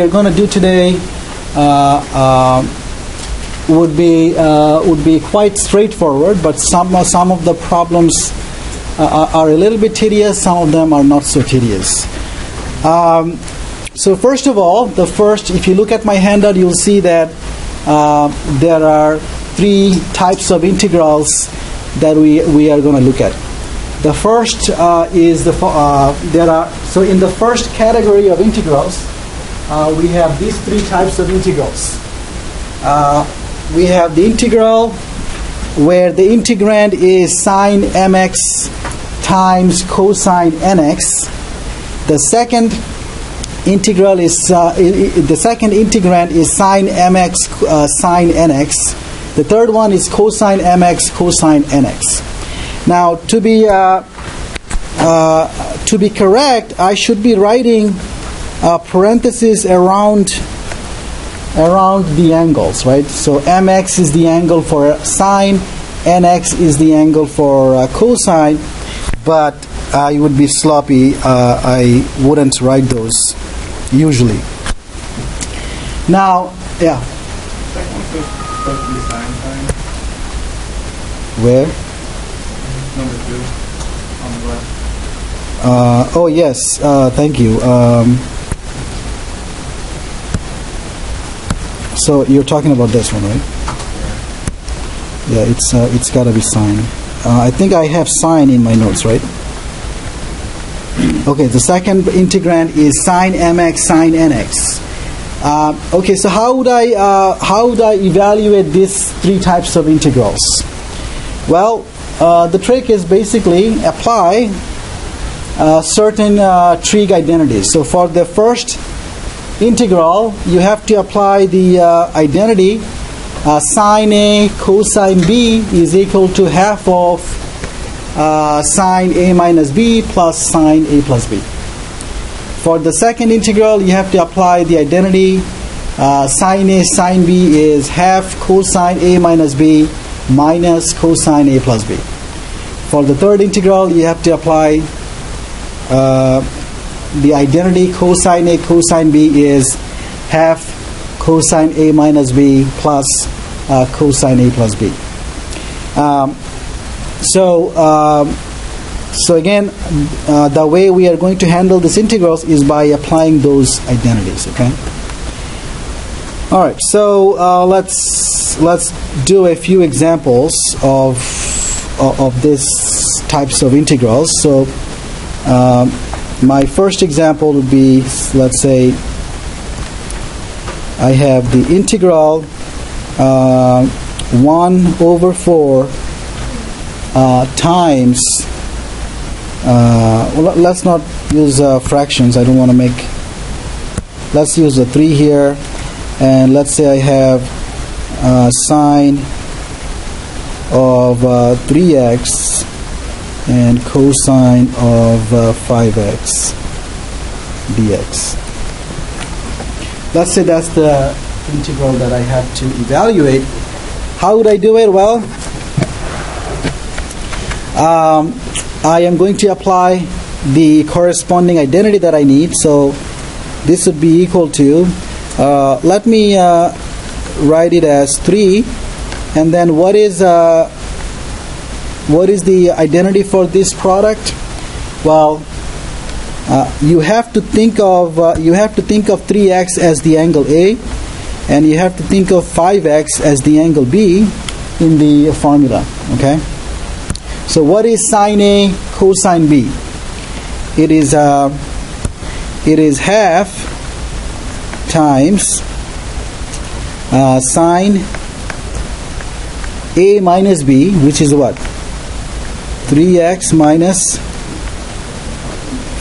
we're going to do today uh, uh, would be uh, would be quite straightforward, but some uh, some of the problems uh, are are a little bit tedious. Some of them are not so tedious. Um, so first of all, the first, if you look at my handout, you'll see that uh, there are three types of integrals that we we are going to look at. The first is the there are so in the first category of integrals uh, we have these three types of integrals. Uh, we have the integral where the integrand is sine mx times cosine nx. The second integral is uh, the second integrand is sine mx uh, sine nx. The third one is cosine mx cosine nx. Now to be uh, uh, to be correct, I should be writing uh, parentheses around around the angles, right? So mx is the angle for sine, nx is the angle for uh, cosine, but I would be sloppy. Uh, I wouldn't write those usually. Now, yeah, where? Number two on the left. Uh, oh yes, uh, thank you. Um, so you're talking about this one, right? Yeah, it's uh, it's got to be sine. Uh, I think I have sine in my notes, right? Okay, the second integrand is sine mx sine nx. Uh, okay, so how would I uh, how would I evaluate these three types of integrals? Well, uh, the trick is basically apply uh, certain uh, trig identities. So for the first integral, you have to apply the uh, identity uh, sine A cosine B is equal to half of uh, sine A minus B plus sine A plus B. For the second integral, you have to apply the identity uh, sine A sine B is half cosine A minus B minus cosine A plus B. For the third integral, you have to apply uh, the identity cosine A cosine B is half cosine A minus B plus uh, cosine A plus B. Um, so, um, so again, uh, the way we are going to handle these integrals is by applying those identities. Okay. All right. So uh, let's let's do a few examples of of, of these types of integrals. So. Um, my first example would be, let's say, I have the integral uh, 1 over 4 uh, times, uh, well, let's not use uh, fractions, I don't want to make, let's use a 3 here, and let's say I have uh, sine of uh, 3x and cosine of uh, 5x dx. Let's say that's the integral that I have to evaluate. How would I do it? Well, um, I am going to apply the corresponding identity that I need. So this would be equal to, uh, let me uh, write it as 3, and then what is uh, what is the identity for this product? Well, uh, you have to think of uh, you have to think of 3x as the angle A, and you have to think of 5x as the angle B in the formula. Okay. So what is sine A cosine B? It is uh, it is half times uh, sine A minus B, which is what 3x minus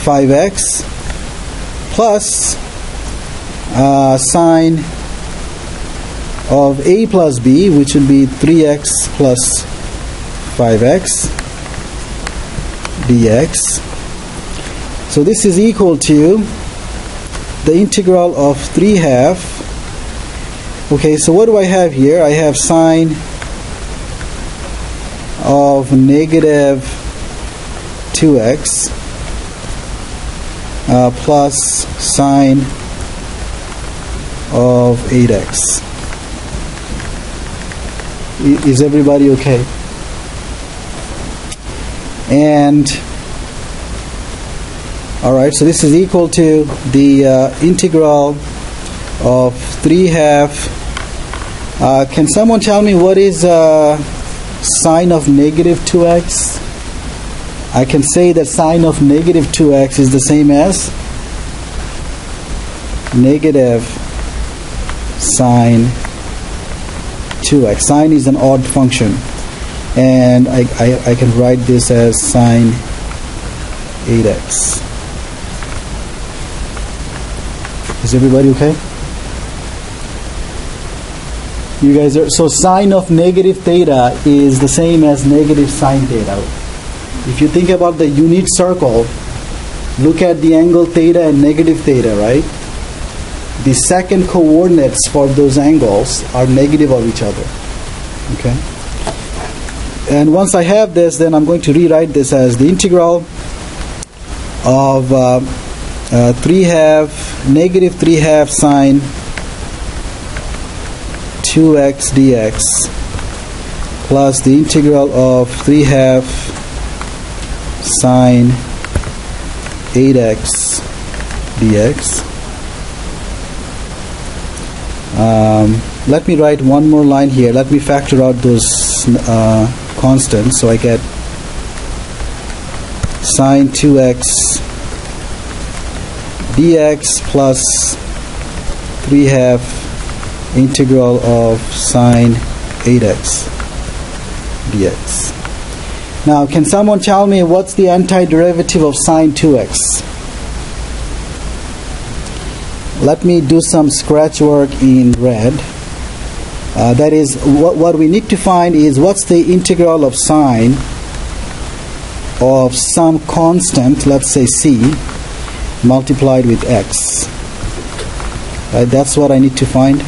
5x plus uh, sine of a plus b, which would be 3x plus 5x dx. So this is equal to the integral of 3 half. Okay, so what do I have here? I have sine of negative 2x uh, plus sine of 8x. Is everybody okay? And all right, so this is equal to the uh, integral of 3 half. Uh, can someone tell me what is uh, sine of negative 2x? I can say that sine of negative 2x is the same as negative sine 2x. Sine is an odd function. And I, I, I can write this as sine 8x. Is everybody okay? You guys are so sine of negative theta is the same as negative sine theta. If you think about the unit circle, look at the angle theta and negative theta, right? The second coordinates for those angles are negative of each other. Okay? And once I have this, then I'm going to rewrite this as the integral of uh, uh, 3 half, negative 3 half sine 2x dx plus the integral of 3 half sine 8x dx. Um, let me write one more line here. Let me factor out those uh, constants so I get sine 2x dx plus 3 half integral of sine 8x dx. Now, can someone tell me what's the antiderivative of sine 2x? Let me do some scratch work in red. Uh, that is, what, what we need to find is what's the integral of sine of some constant, let's say c, multiplied with x. Right, that's what I need to find.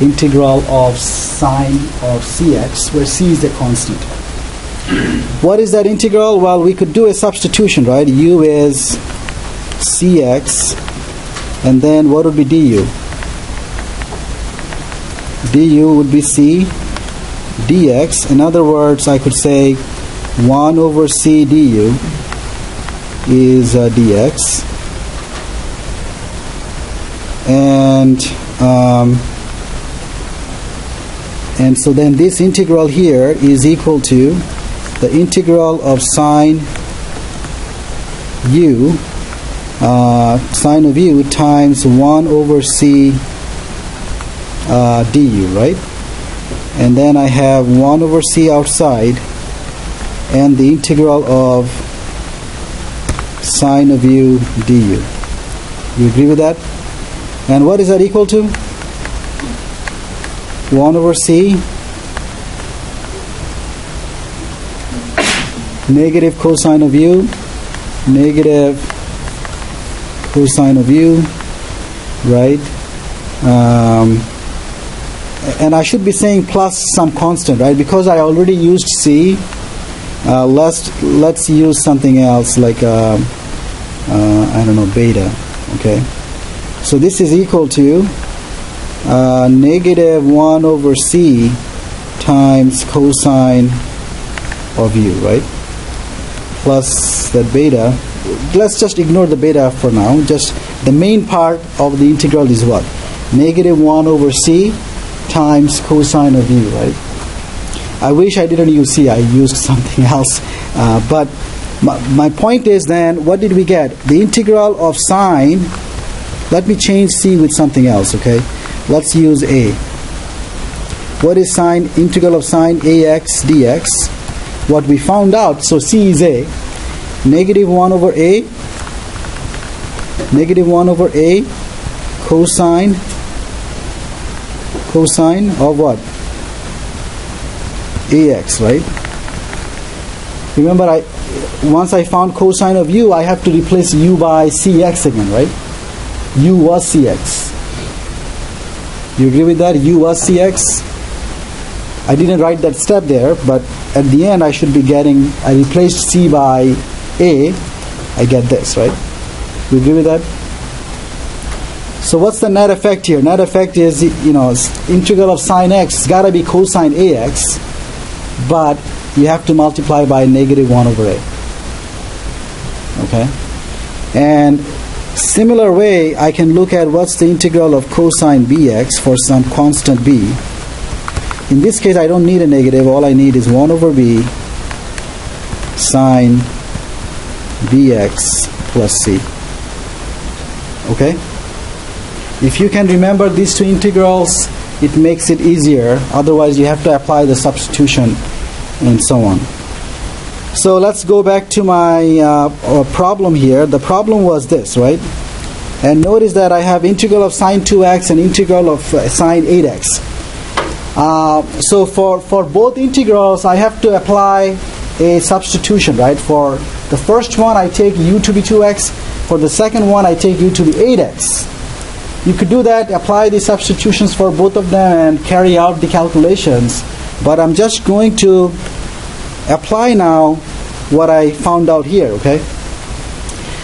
Integral of sine of cx, where c is the constant. What is that integral? Well, we could do a substitution, right? u is cx, and then what would be du? du would be c dx. In other words, I could say 1 over c du is uh, dx. And um, and so then this integral here is equal to the integral of sine u uh, sine of u times 1 over c uh, du, right? And then I have 1 over c outside and the integral of sine of u du. You agree with that? And what is that equal to? 1 over c negative cosine of u negative cosine of u right? Um, and I should be saying plus some constant right? Because I already used c uh, let's let's use something else like uh, uh, I don't know beta okay? So this is equal to uh, negative 1 over c times cosine of u, right? Plus that beta. Let's just ignore the beta for now. Just the main part of the integral is what? Negative 1 over c times cosine of u, right? I wish I didn't use c. I used something else. Uh, but my, my point is then, what did we get? The integral of sine. Let me change c with something else, okay? Let's use a. What is sine integral of sine ax dx? What we found out, so c is a. Negative 1 over a. Negative 1 over a cosine cosine of what? ax, right? Remember, I once I found cosine of u, I have to replace u by cx again, right? u was cx. You agree with that? U was cx. I didn't write that step there, but at the end I should be getting, I replaced c by a, I get this, right? You agree with that? So what's the net effect here? Net effect is, you know, integral of sine x has got to be cosine ax, but you have to multiply by negative 1 over a. Okay? And similar way, I can look at what's the integral of cosine bx for some constant b. In this case, I don't need a negative. All I need is 1 over b sine bx plus c. Okay? If you can remember these two integrals, it makes it easier. Otherwise, you have to apply the substitution and so on. So let's go back to my uh, uh, problem here. The problem was this, right? And notice that I have integral of sine 2x and integral of uh, sine 8x. Uh, so for, for both integrals, I have to apply a substitution, right? For the first one, I take u to be 2x. For the second one, I take u to be 8x. You could do that, apply the substitutions for both of them, and carry out the calculations. But I'm just going to apply now what I found out here, okay?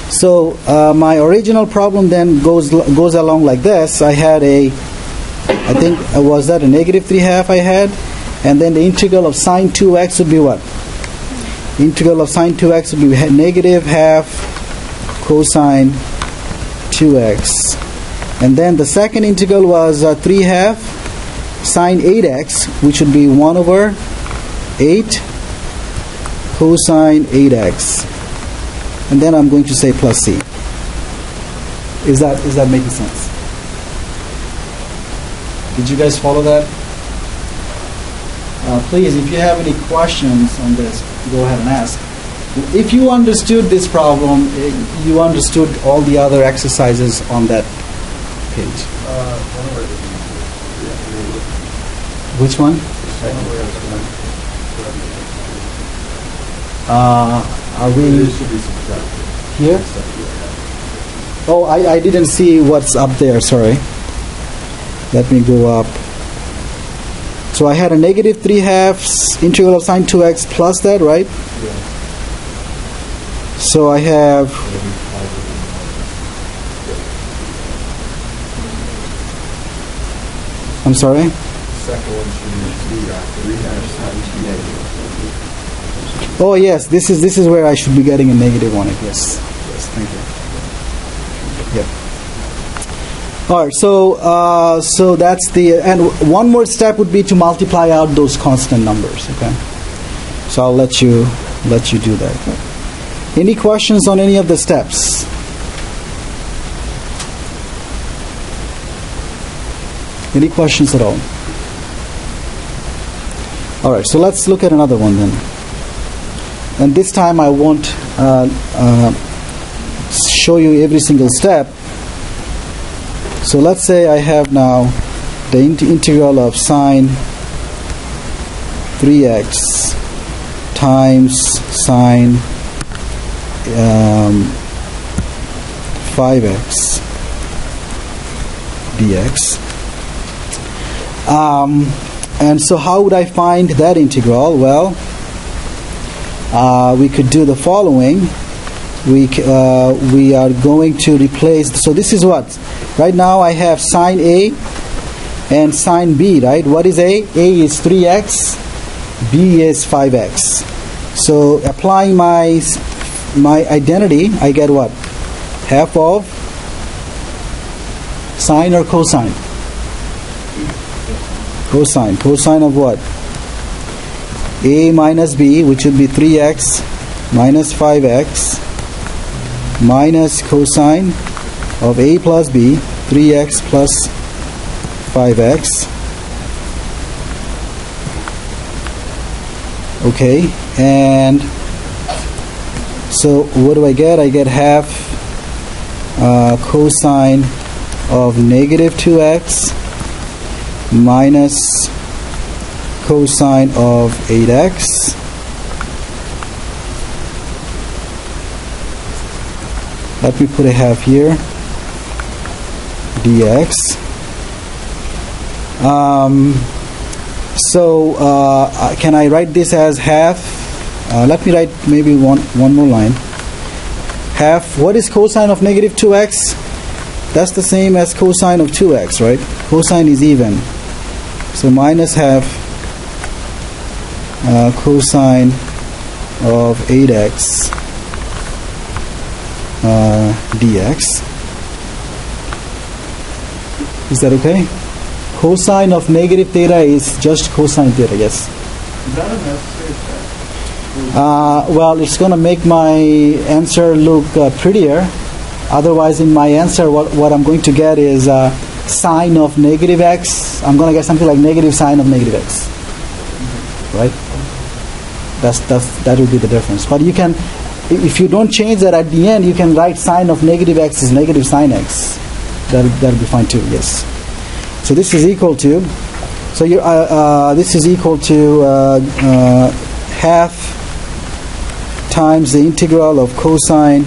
So uh, my original problem then goes goes along like this. I had a, I think uh, was that a negative three half I had, and then the integral of sine two x would be what? Integral of sine two x would be negative half cosine two x, and then the second integral was uh, three half sine eight x, which would be one over eight cosine 8x and then I'm going to say plus c. Is that is that making sense? Did you guys follow that? Uh, please if you have any questions on this go ahead and ask. If you understood this problem eh, you understood all the other exercises on that page. Uh, one word. Would be, yeah, which one second word is one. Uh, are we It should be subtracted. here Oh, I, I didn't see what's up there, sorry. Let me go up. So I had a negative 3 halves integral of sine 2x plus that, right? Yeah. So I have, I'm sorry? Second one should be three half, three half times negative. Oh yes, this is this is where I should be getting a negative on it. Yes, yes, thank you. Yeah. All right, so uh, so that's the and one more step would be to multiply out those constant numbers. Okay, so I'll let you let you do that. Any questions on any of the steps? Any questions at all? All right, so let's look at another one then and this time I won't uh, uh, show you every single step. So let's say I have now the int- integral of sine 3x times sine um, 5x dx. Um, and so how would I find that integral? Well, uh, we could do the following. We, uh, we are going to replace, so this is what? Right now I have sine A and sine B, right? What is A? A is 3x, B is 5x. So applying my, my identity, I get what? Half of sine or cosine? Cosine. Cosine of what? A minus b, which would be 3x minus 5x minus cosine of a plus b, 3x plus 5x. Okay, and so what do I get? I get half uh, cosine of negative 2x minus cosine of 8x let me put a half here. dx. Um, so uh, can I write this as half? Uh, let me write maybe one one more line. Half what is cosine of negative 2x that's the same as cosine of 2x, right? Cosine is even. So minus half uh, cosine of 8x uh, dx. Is that okay? Cosine of negative theta is just cosine theta, yes. Uh, well, it's going to make my answer look uh, prettier. Otherwise, in my answer, what, what I'm going to get is uh, sine of negative x. I'm going to get something like negative sine of negative x. Right? That's, that's, that will be the difference. But you can, if you don't change that at the end, you can write sine of negative x is negative sine x. That'll, that'll be fine too, yes. So this is equal to, so you uh, uh, this is equal to uh, uh, half times the integral of cosine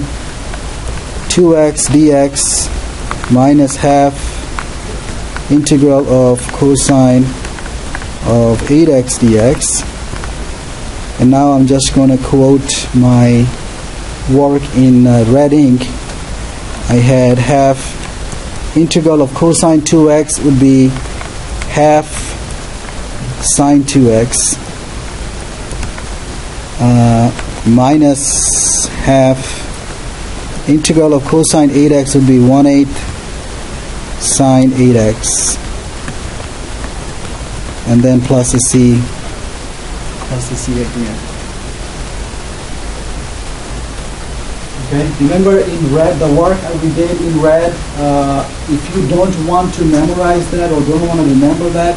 2x dx minus half integral of cosine of 8x dx. And now I'm just going to quote my work in uh, red ink. I had half integral of cosine 2x would be half sine 2x uh, minus half integral of cosine 8x would be 1 8 sine 8x and then plus a c plus a c at the end. Okay. Remember in red, the work we did in red, uh, if you don't want to memorize that or don't want to remember that,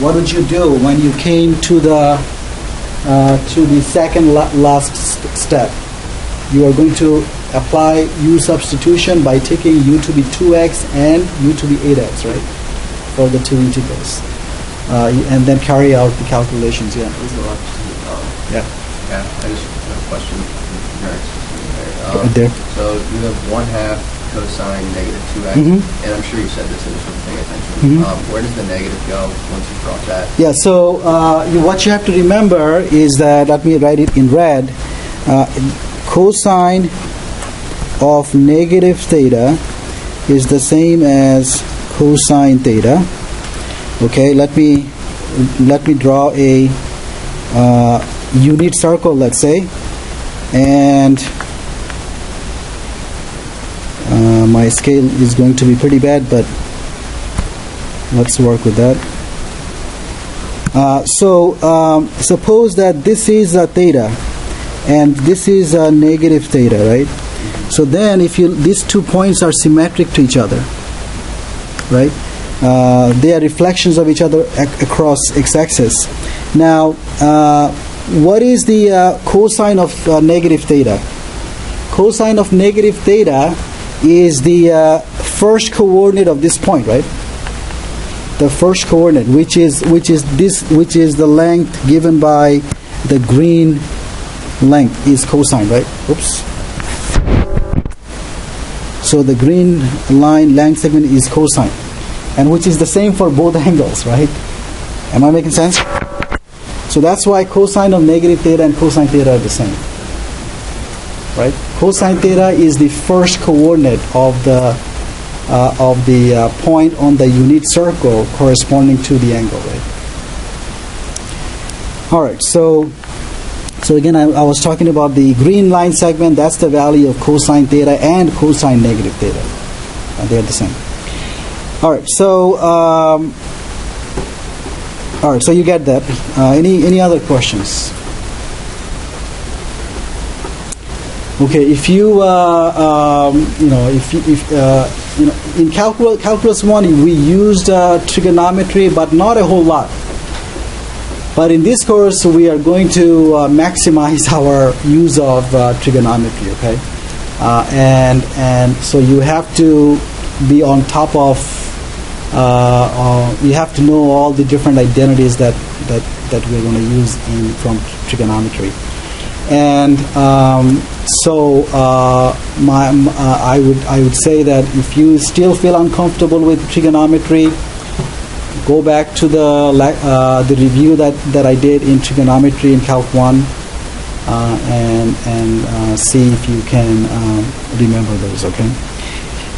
what would you do when you came to the uh, to the second la- last st- step? You are going to apply u substitution by taking u to be 2x and u to be 8x, right? For the two integrals. Uh, and then carry out the calculations, yeah. There's a lot to, Yeah. Yeah, I just have a question in regards to something there. Um, there. So you have one half cosine negative two x, Mhm. and I'm sure you said this, I just wasn't paying attention. Mhm. Um, where does the negative go once you cross that? Yeah, so uh, you, what you have to remember is that, let me write it in red, uh, cosine of negative theta is the same as cosine theta. Okay, let me let me draw a uh, unit circle, let's say, and uh, my scale is going to be pretty bad, but let's work with that. Uh, so um, suppose that this is a theta and this is a negative theta, right? So then if you these two points are symmetric to each other, right? Uh, they are reflections of each other ac- across x-axis. Now, uh, what is the uh, cosine of uh, negative theta? Cosine of negative theta is the uh, first coordinate of this point, right? the first coordinate which is which is this which is the length given by the green length is cosine right oops so the green line length segment is cosine and which is the same for both angles right am i making sense so that's why cosine of negative theta and cosine theta are the same right cosine theta is the first coordinate of the uh, of the uh, point on the unit circle corresponding to the angle, right? All right, so so again, I, I was talking about the green line segment. That's the value of cosine theta and cosine negative theta. Uh, they're the same. All right, so um, all right, so you get that. Uh, any any other questions? Okay, if you uh, um, you know if if uh, you know in calculus calculus one we used uh, trigonometry, but not a whole lot. But in this course, we are going to uh, maximize our use of uh, trigonometry. Okay, and and so you have to be on top of. Uh, uh, you have to know all the different identities that that that we're going to use in from trigonometry and um, so uh, my, uh, I would I would say that if you still feel uncomfortable with trigonometry, go back to the uh, the review that, that I did in trigonometry in Calc One, uh, and and uh, see if you can um, remember those. Okay.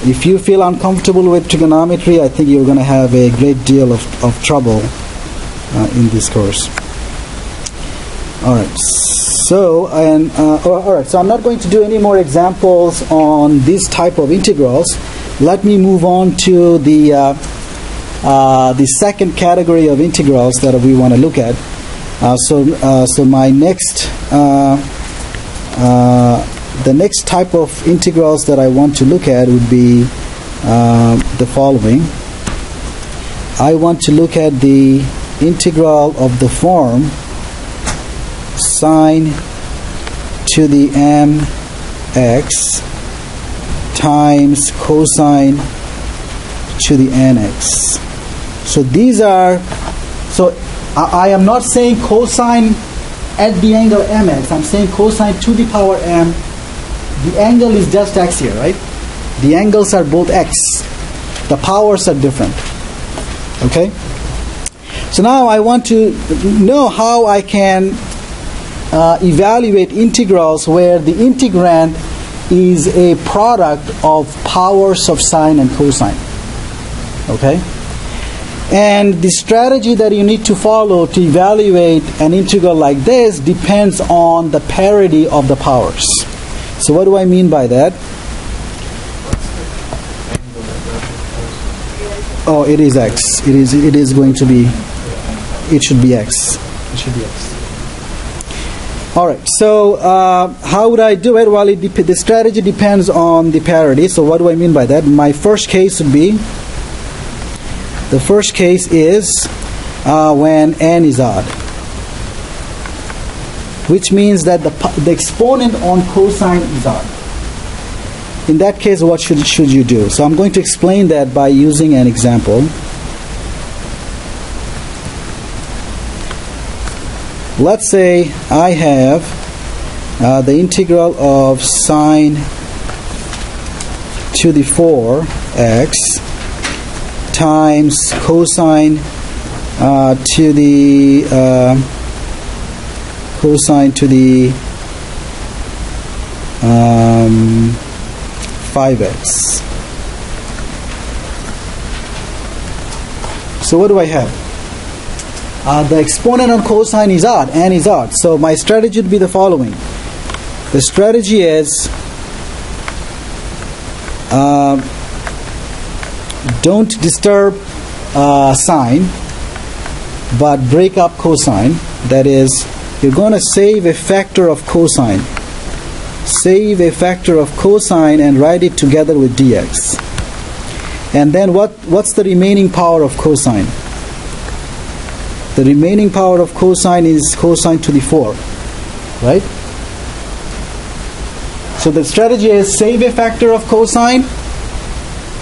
If you feel uncomfortable with trigonometry, I think you're going to have a great deal of, of trouble uh, in this course. All right. So, and uh, all right. So, I'm not going to do any more examples on this type of integrals. Let me move on to the uh, uh, the second category of integrals that we want to look at. Uh, so, uh, so my next uh, the next type of integrals that I want to look at would be uh, the following. I want to look at the integral of the form sine to the mx times cosine to the nx. So these are, so I, I am not saying cosine at the angle mx, I'm saying cosine to the power m. The angle is just x here, right? The angles are both x. The powers are different. Okay? So now I want to know how I can uh, evaluate integrals where the integrand is a product of powers of sine and cosine. Okay? And the strategy that you need to follow to evaluate an integral like this depends on the parity of the powers. So what do I mean by that? Oh, it is x. It is it is going to be it should be x. It should be x. All right. So uh, how would I do it? Well, it dep- the strategy depends on the parity. So what do I mean by that? My first case would be the first case is uh, when n is odd, which means that the, the exponent on cosine is odd. In that case, what should, should you do? So I'm going to explain that by using an example. Let's say I have uh, the integral of sine to the 4x times cosine uh, to the uh, cosine to the um, 5x. So what do I have? Uh, the exponent on cosine is odd, n is odd. So my strategy would be the following. The strategy is uh, don't disturb uh, sine but break up cosine that is you're going to save a factor of cosine save a factor of cosine and write it together with dx and then what what's the remaining power of cosine the remaining power of cosine is cosine to the 4 right so the strategy is save a factor of cosine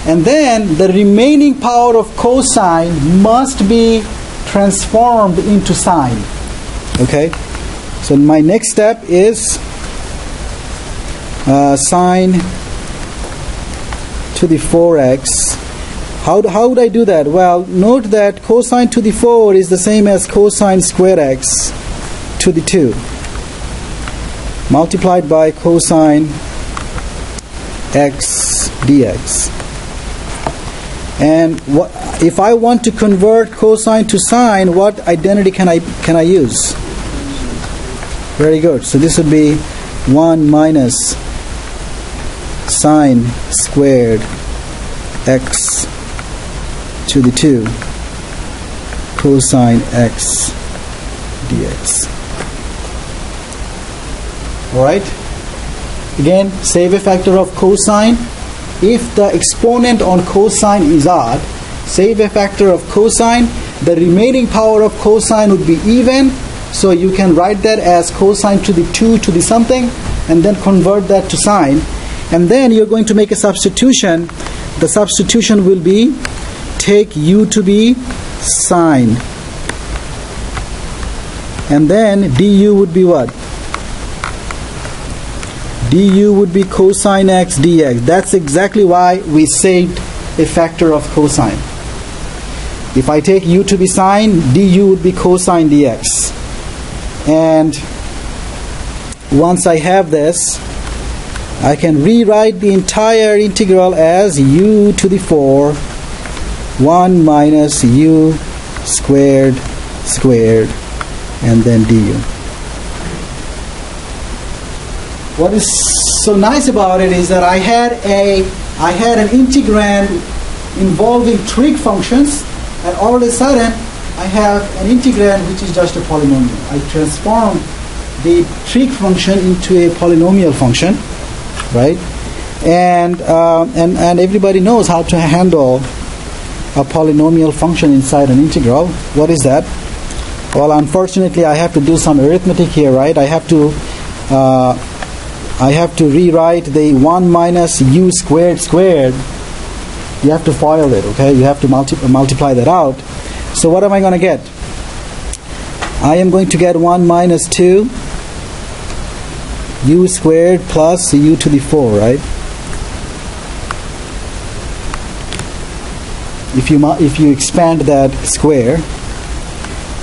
and then the remaining power of cosine must be transformed into sine. Okay? So my next step is uh, sine to the 4x. How, how would I do that? Well, note that cosine to the 4 is the same as cosine square x to the 2 multiplied by cosine x dx. And what, if I want to convert cosine to sine, what identity can I can I use? Very good. So this would be 1 minus sine squared x to the 2 cosine x dx. Alright? Again, save a factor of cosine if the exponent on cosine is odd, save a factor of cosine, the remaining power of cosine would be even, so you can write that as cosine to the 2 to the something, and then convert that to sine. And then you're going to make a substitution. The substitution will be take u to be sine. And then du would be what? du would be cosine x dx. That's exactly why we saved a factor of cosine. If I take u to be sine, du would be cosine dx. And once I have this, I can rewrite the entire integral as u to the 4 1 minus u squared squared and then du. What is so nice about it is that I had a I had an integrand involving trig functions and all of a sudden I have an integrand which is just a polynomial. I transform the trig function into a polynomial function, right? And, uh, and, and everybody knows how to handle a polynomial function inside an integral. What is that? Well, unfortunately, I have to do some arithmetic here, right? I have to uh, I have to rewrite the 1 minus u squared squared. You have to FOIL it, okay? You have to multi- multiply that out. So what am I going to get? I am going to get 1 minus 2 u squared plus u to the 4, right? If you if you expand that square,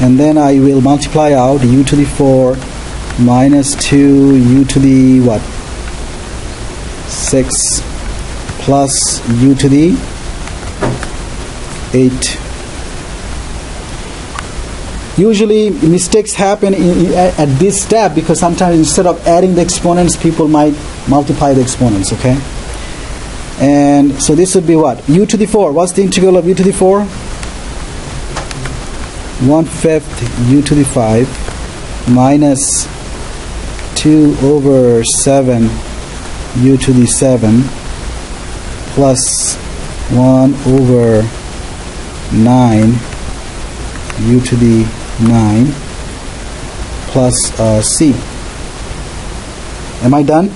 and then I will multiply out u to the 4 minus 2 u to the what? 6 plus u to the 8 usually mistakes happen in, in, at this step because sometimes instead of adding the exponents people might multiply the exponents okay? And so this would be what? U to the 4 what's the integral of u to the 4 1 fifth u to the 5 minus 2 over 7 u to the 7 plus 1 over 9 u to the 9 plus uh, c. Am I done?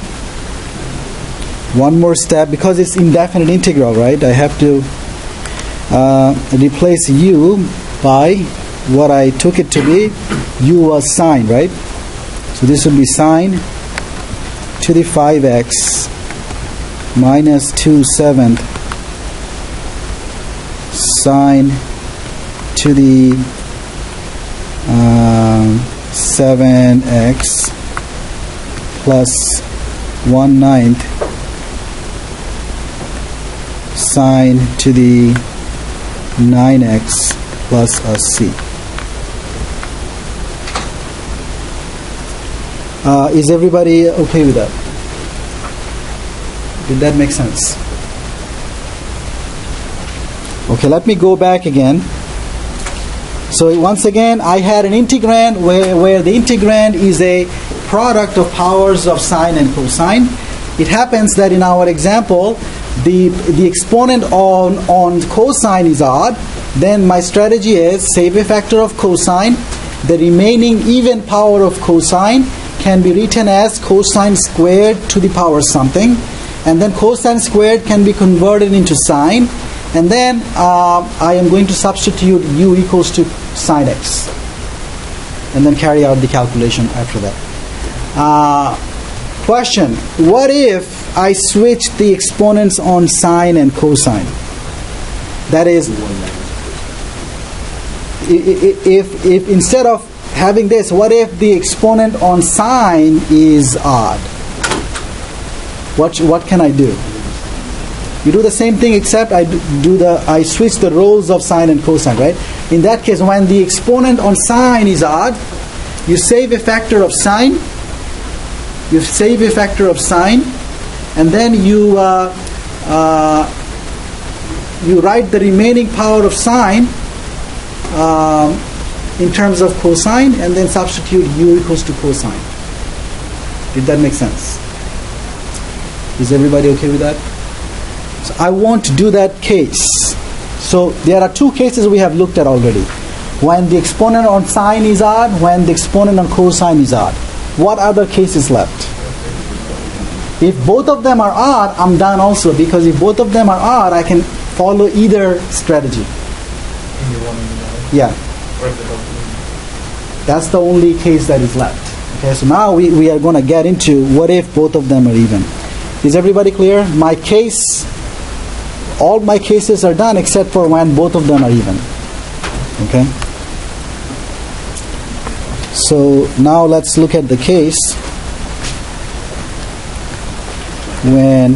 One more step because it's indefinite integral, right? I have to uh, replace u by what I took it to be. u was sine, right? So this would be sine to the 5x minus 2 seventh sine to the um, 7x plus 1 ninth sine to the 9x plus a c. Uh, is everybody okay with that? Did that make sense? Okay, let me go back again. So once again, I had an integrand where, where the integrand is a product of powers of sine and cosine. It happens that in our example, the, the exponent on, on cosine is odd. Then my strategy is save a factor of cosine. The remaining even power of cosine can be written as cosine squared to the power something. And then cosine squared can be converted into sine and then uh, I am going to substitute u equals to sine x and then carry out the calculation after that. Uh, question, what if I switch the exponents on sine and cosine? That is, if, if instead of having this, what if the exponent on sine is odd? What, what can I do? You do the same thing except I do the I switch the roles of sine and cosine, right? In that case, when the exponent on sine is odd, you save a factor of sine. You save a factor of sine, and then you uh, uh, you write the remaining power of sine uh, in terms of cosine, and then substitute u equals to cosine. Did that make sense? Is everybody okay with that? So I won't do that case. So there are two cases we have looked at already. When the exponent on sine is odd, when the exponent on cosine is odd. What other cases left? If both of them are odd, I'm done also because if both of them are odd, I can follow either strategy. Yeah. That's the only case that is left. Okay, so now we, we are going to get into what if both of them are even. Is everybody clear? My case all my cases are done except for when both of them are even. Okay? So now let's look at the case. when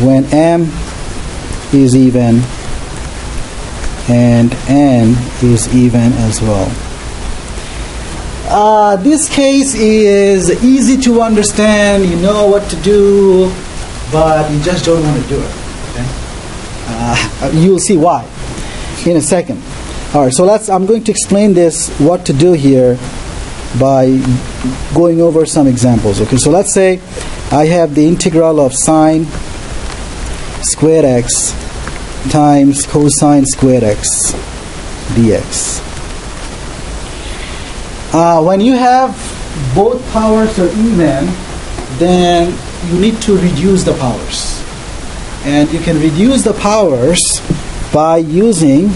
when m is even and n is even as well. Uh, this case is easy to understand. You know what to do, but you just don't want to do it. Uh, you'll see why in a second. All right, so let's. I'm going to explain this what to do here by going over some examples. Okay, so let's say I have the integral of sine squared x times cosine squared x dx. Uh, when you have both powers are even, then you need to reduce the powers. And you can reduce the powers by using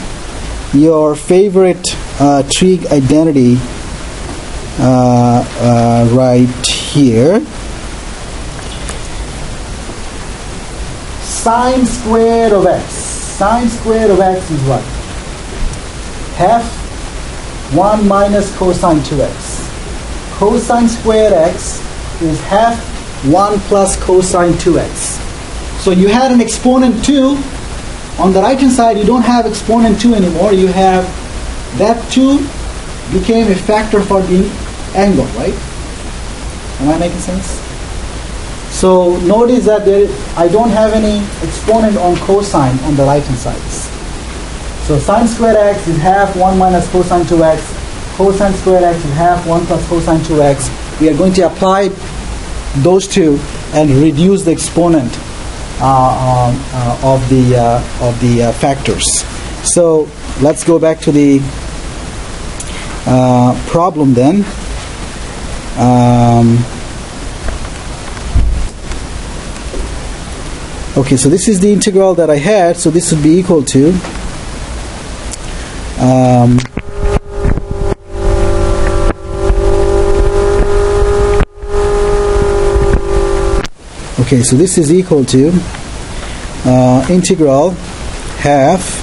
your favorite uh, trig identity uh, uh, right here. Sine squared of x. Sine squared of x is what? Half 1 minus cosine 2x. Cosine squared x is half 1 plus cosine 2x. So you had an exponent 2. On the right hand side, you don't have exponent 2 anymore. You have that 2 became a factor for the angle, right? Am I making sense? So notice that there, I don't have any exponent on cosine on the right hand sides. So sine squared x is half 1 minus cosine 2x. Cosine squared x is half 1 plus cosine 2x. We are going to apply those two and reduce the exponent um, uh, of the uh, of the uh, factors. So let's go back to the uh, problem then. Um, okay, so this is the integral that I had. So this would be equal to um, okay, so this is equal to uh, integral half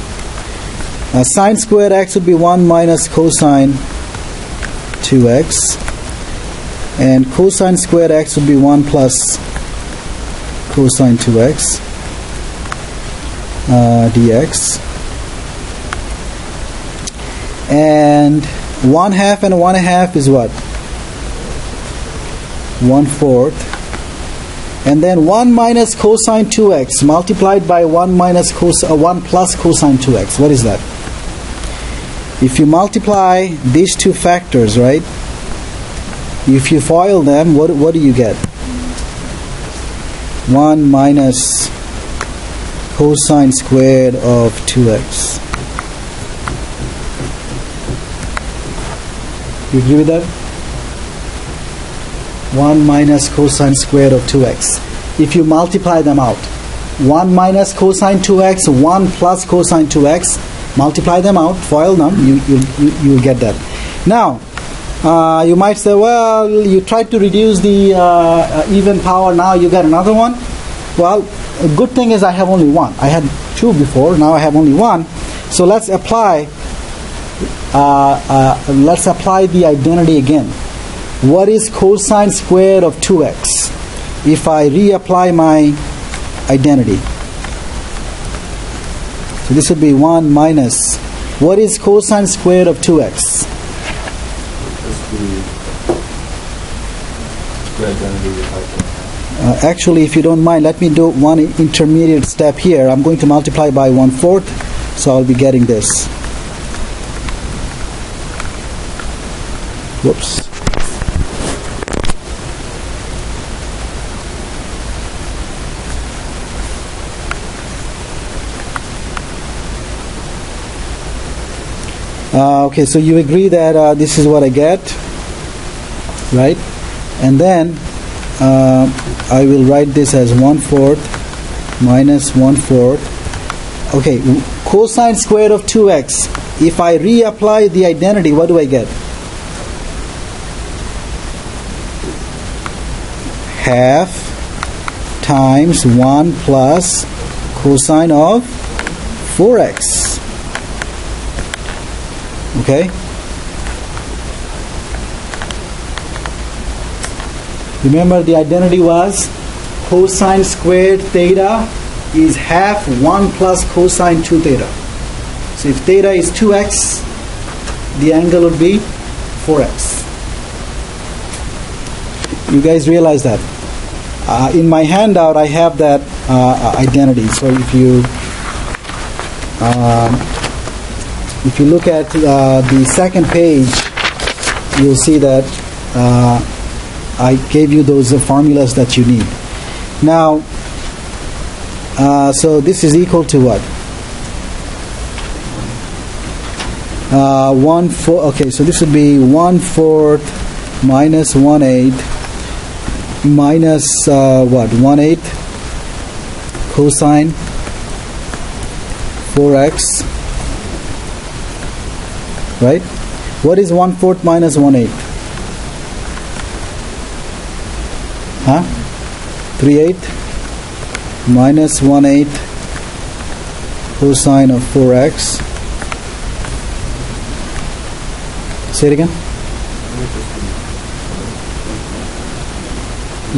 uh, sine squared x would be 1 minus cosine 2x and cosine squared x would be 1 plus cosine 2x uh, dx and 1 half and 1 half is what? 1 fourth and then 1 minus cosine 2x multiplied by 1 minus cos uh, 1 plus cosine 2x what is that? If you multiply these two factors right? If you FOIL them what what do you get? 1 minus cosine squared of 2x you agree with that 1 minus cosine squared of 2x. If you multiply them out, 1 minus cosine 2x, 1 plus cosine 2x, multiply them out, FOIL them, you, you, you, you get that. Now, uh, you might say, well, you tried to reduce the uh, uh, even power, now you get another one. Well, a good thing is I have only one. I had two before, now I have only one. So let's apply, uh, uh, let's apply the identity again what is cosine squared of 2x if I reapply my identity? So this would be 1 minus. What is cosine squared of 2x? That's the square identity of Uh, actually, if you don't mind, let me do one intermediate step here. I'm going to multiply by 1 fourth, so I'll be getting this. Whoops. Uh, okay, so you agree that uh, this is what I get, right? And then uh, I will write this as 1 fourth minus 1 fourth. Okay, cosine squared of 2x. If I reapply the identity, what do I get? Half times 1 plus cosine of 4x. Okay? Remember the identity was cosine squared theta is half 1 plus cosine 2 theta. So if theta is 2x, the angle would be 4x. You guys realize that? Uh, in my handout, I have that uh, identity. So if you um, if you look at uh, the second page, you'll see that uh, I gave you those formulas that you need. Now, uh, so this is equal to what? Uh, one four. Okay, so this would be one fourth minus one eighth minus uh, what? One eighth cosine four x. Right? What is one fourth minus one eighth? Huh? Three eighth minus one eighth cosine of four x. Say it again.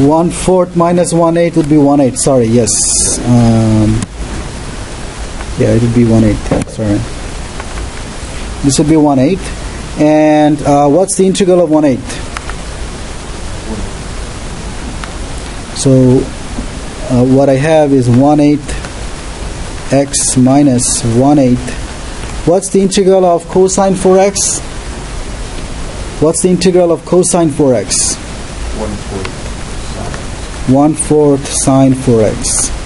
One fourth minus one eighth would be one eighth. Sorry, yes. Um, yeah, it would be one eighth. Sorry. This would be one eighth. And uh, what's the integral of one eighth? So uh, what I have is one eighth x minus one eighth. What's the integral of cosine 4x? What's the integral of cosine 4x? One fourth sine. 1 fourth sine 4x.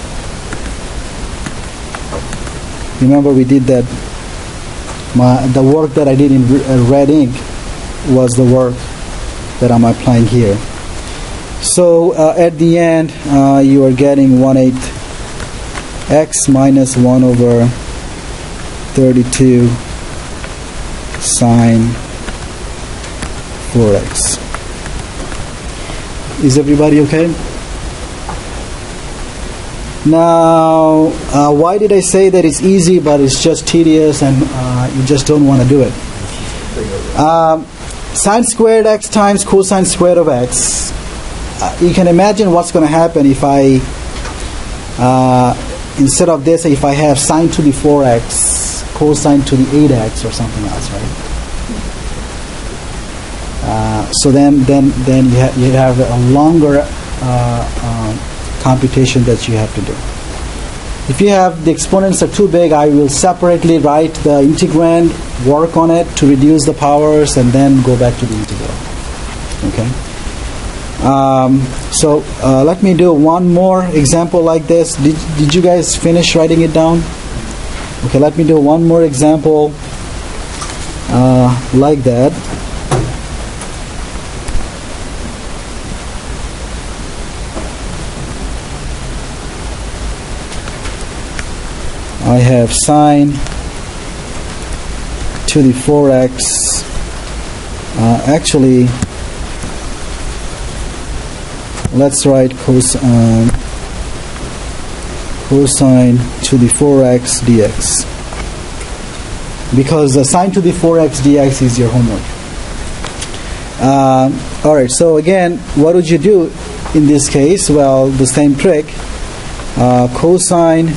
Remember we did that, my, the work that I did in uh, red ink was the work that I'm applying here. So uh, at the end, uh, you are getting 1 8 x minus 1 over 32 sine 4x. Is everybody okay? Now, uh, why did I say that it's easy but it's just tedious and uh, you just don't want to do it? Um, sine squared x times cosine squared of x. Uh, you can imagine what's going to happen if I, uh, instead of this, if I have sine to the 4x, cosine to the 8x or something else, right? Uh, so then, then, then you, ha- you have a longer uh, um, computation that you have to do. If you have the exponents are too big, I will separately write the integrand, work on it to reduce the powers, and then go back to the integral. Okay. Um, so uh, let me do one more example like this. Did, did you guys finish writing it down? Okay, let me do one more example uh, like that. I have sine to the 4x. Uh, actually, let's write cos um, cosine to the 4x dx. Because the sine to the 4x dx is your homework. Um, all right, so again, what would you do in this case? Well, the same trick. Uh, cosine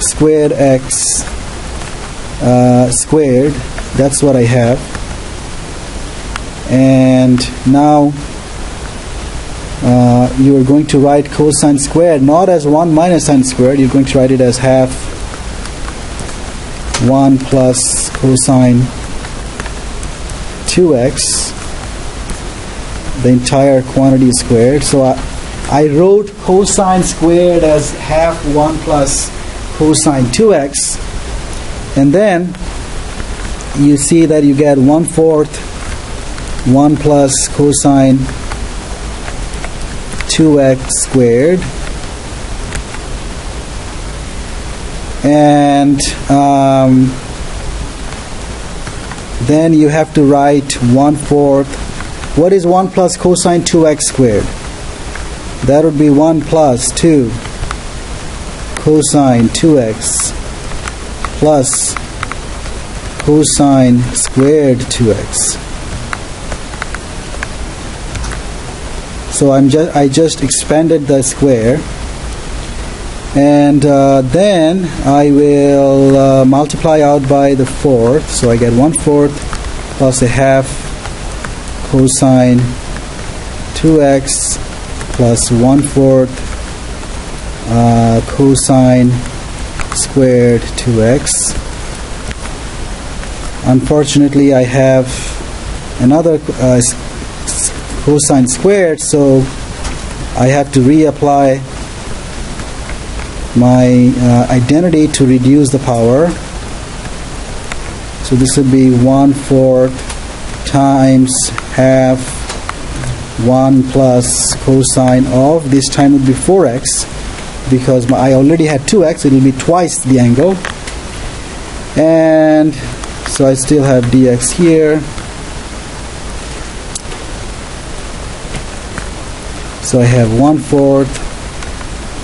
squared x uh, squared that's what I have. And now uh, you are going to write cosine squared not as 1 minus sine squared you're going to write it as half 1 plus cosine 2x the entire quantity squared. So I, I wrote cosine squared as half 1 plus cosine 2x and then you see that you get 1 fourth 1 plus cosine 2x squared and um, then you have to write 1 fourth. What is 1 plus cosine 2x squared? That would be 1 plus 2 cosine 2x plus cosine squared 2x. So I'm just I just expanded the square, and uh, then I will uh, multiply out by the fourth. So I get one fourth plus a half cosine 2x plus one fourth uh, cosine squared 2x. Unfortunately, I have another uh, cosine squared, so I have to reapply my uh, identity to reduce the power. So this would be 1 fourth times half 1 plus cosine of, this time would be 4x because my, I already had 2x, it will be twice the angle. And so I still have dx here. So I have 1 fourth.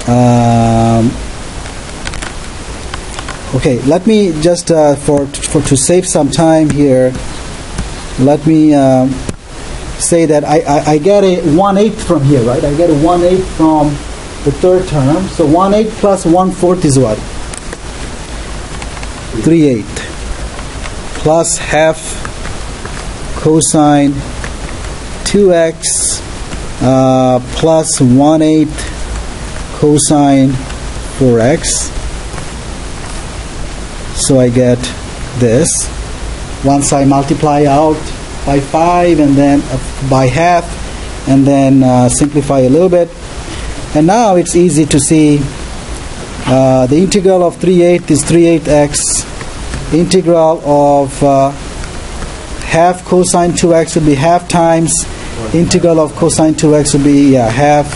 Um, okay, let me just uh, for, for to save some time here, let me um, say that I, I, I get a 1 eighth from here, right? I get a 1 eighth from the third term. So 1 eighth plus 1 fourth is what? 3 eighth plus half cosine 2x uh, plus 1 eighth cosine 4x. So I get this. Once I multiply out by 5 and then uh, by half and then uh, simplify a little bit. And now it's easy to see uh, the integral of 3 8 is 3 8 x. Integral of uh, half cosine 2x would be half times integral of cosine 2x would be yeah, half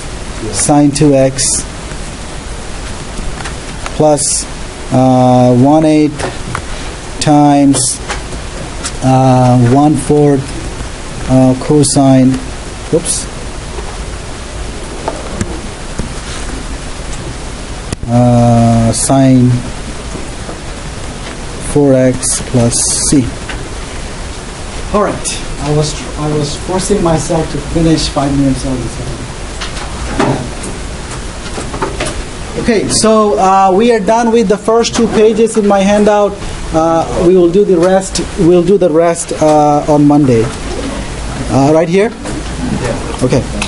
sine 2x plus uh, 1 8 times uh, 1 4 uh, cosine oops uh, sine 4x plus c all right I was I was forcing myself to finish five minutes early. Okay, so uh, we are done with the first two pages in my handout. Uh, we will do the rest. We'll do the rest uh, on Monday. Uh, right here. Okay.